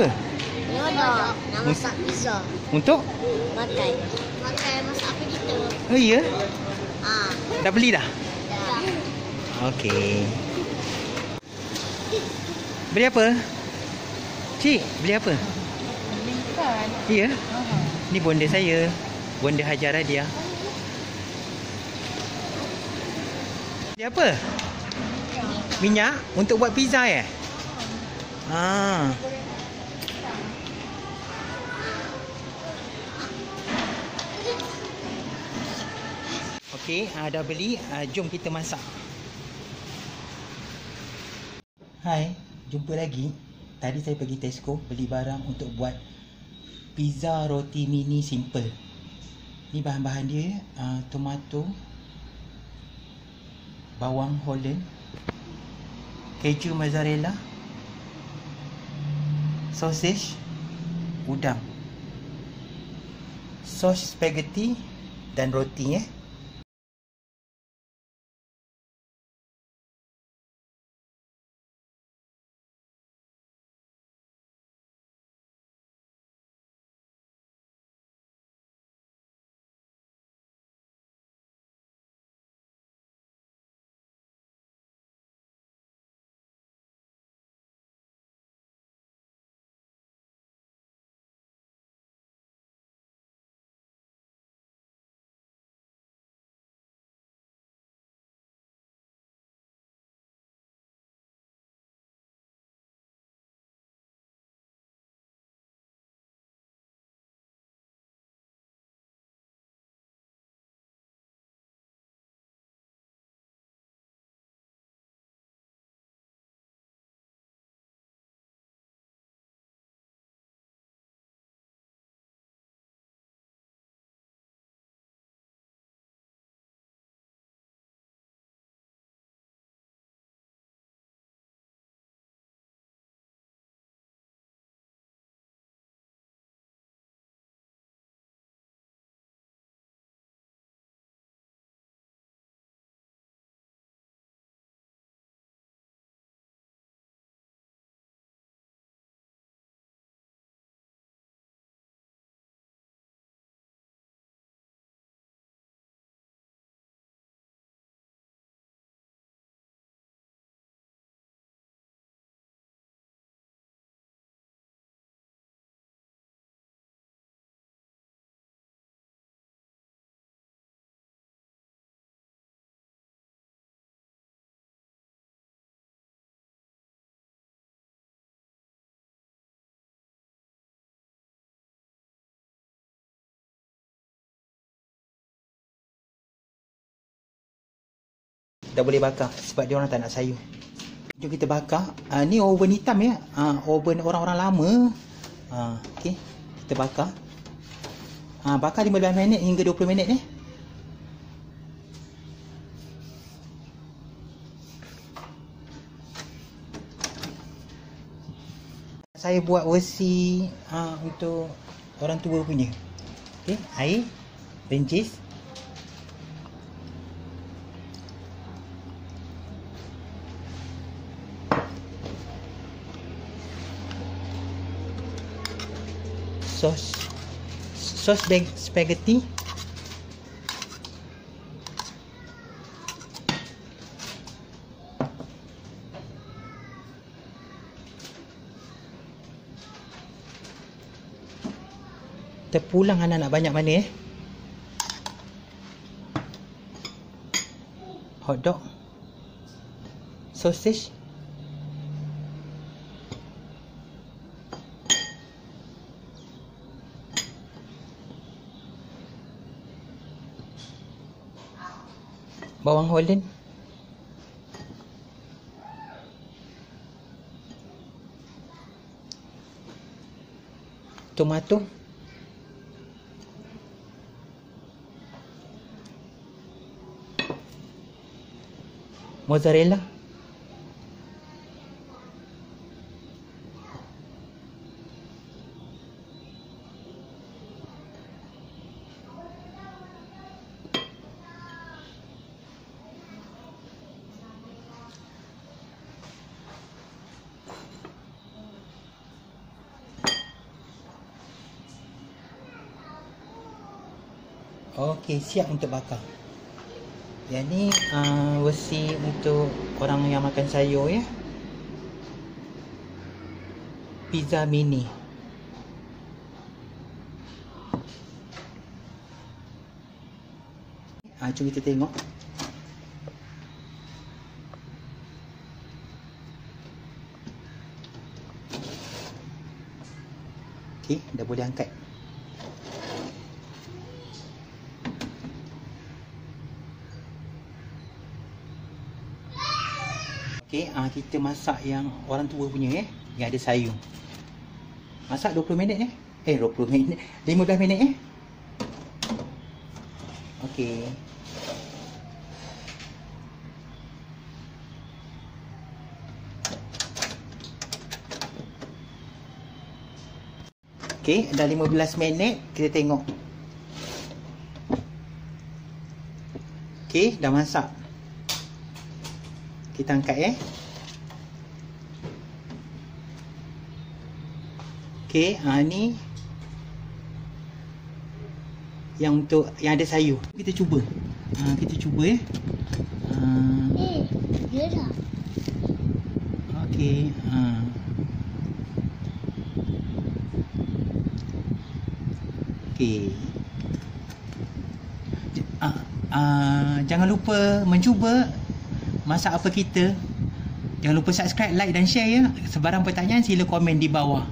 apa? Nak masak pizza. Untuk? Makan. Makan masak apa kita? Oh iya? Ah, Dah beli dah? dah. Okey. Beli apa? Cik, beli apa? Belikan. Ya? Ni bonda saya. Bonda Hajar Radia. Beli apa? Minyak untuk buat pizza ya? Ah. Okey, uh, dah beli. Uh, jom kita masak. Hai, jumpa lagi. Tadi saya pergi Tesco beli barang untuk buat pizza roti mini simple. Ni bahan-bahan dia uh, tomato, bawang holland, keju mozzarella, sausage, udang, sos spaghetti dan roti eh. Dah boleh bakar sebab dia orang tak nak sayur. Jom kita bakar. Uh, ni oven hitam ya. Uh, oven orang-orang lama. Uh, Okey. Kita bakar. Uh, bakar 15 minit hingga 20 minit eh. Saya buat versi uh, untuk orang tua punya. Okey, air, bencis, sos sos bag spaghetti. Terpulang anak nak banyak mana eh? Hot dog sausage bawang holland tomato. Mozzarella Okey, siap untuk bakar. Yang ni uh, versi untuk orang yang makan sayur ya. Pizza mini. Ah, jom kita tengok. Okey, dah boleh angkat. Okey, ah kita masak yang orang tua punya eh, yang ada sayur. Masak 20 minit eh. Eh 20 minit. 15 minit eh. Okey. Okey, dah 15 minit kita tengok. Okey, dah masak. Kita angkat eh. Okey, ha ni yang untuk yang ada sayur. Kita cuba. Ha, kita cuba eh. Ha, Eh, dia dah. okey. Ha. Okey. Ah, ah, jangan lupa mencuba masak apa kita. Jangan lupa subscribe, like dan share ya. Sebarang pertanyaan sila komen di bawah.